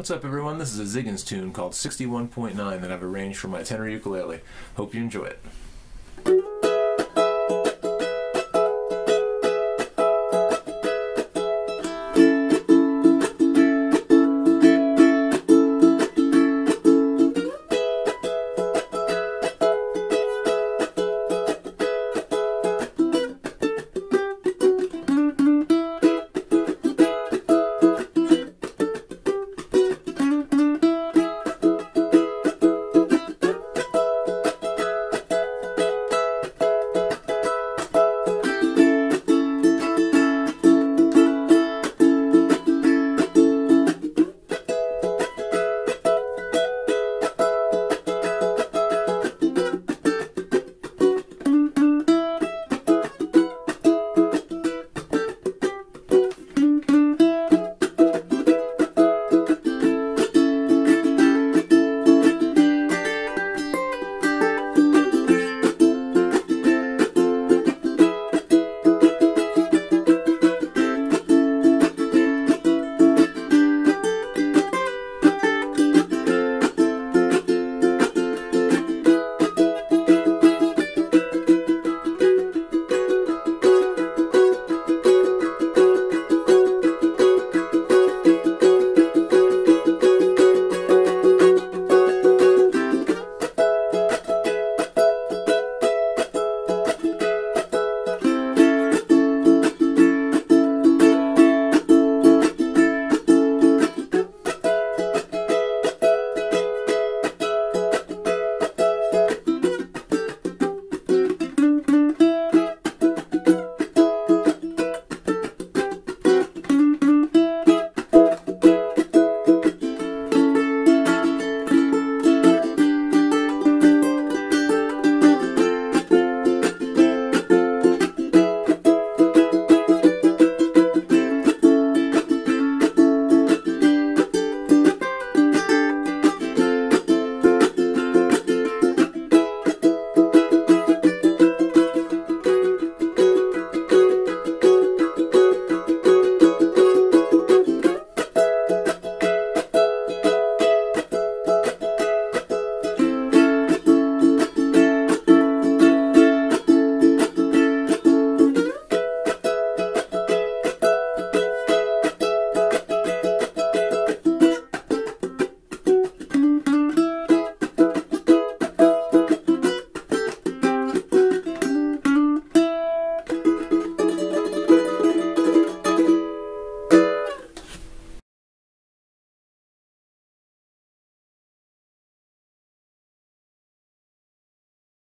What's up, everyone? This is a Ziggens tune called 61.9 that I've arranged for my tenor ukulele. Hope you enjoy it.